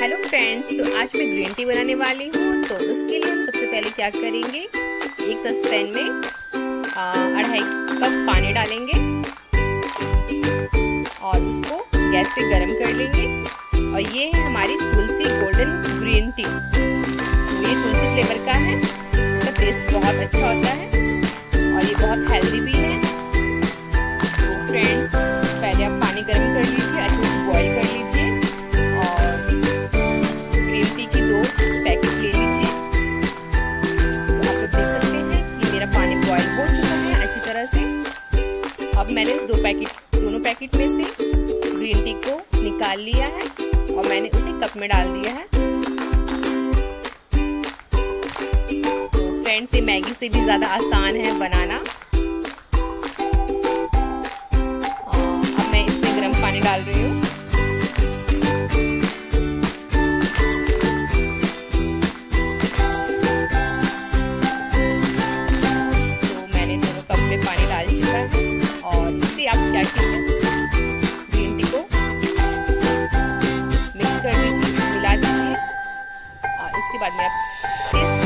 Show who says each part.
Speaker 1: Hello friends तो आज मैं ग्रीन टी बनाने वाली हूँ। तो उसके लिए हम सबसे पहले क्या करेंगे? एक सस्पेन में अढ़ाई कप पानी डालेंगे और उसको गैस पे गरम कर लेंगे। और ये है हमारी तुलसी गोल्डन ग्रीन टी ये तुलसी फ्लेवर का है। इसका टेस्ट बहुत अच्छा होता है। तरह से। अब मैंने दो पैकेट, दोनों पैकेट में से ग्रीन टी को निकाल लिया है और मैंने उसे कप में डाल दिया है। फ्रेंड से ये मैगी से भी ज़्यादा आसान है बनाना। अब मैं इसमें गर्म पानी डाल रही हूँ। बैठी हूँ। ग्रीन टी को मिक्स कर दीजिए मिला दीजिए। और इसके बाद में आप टेस्ट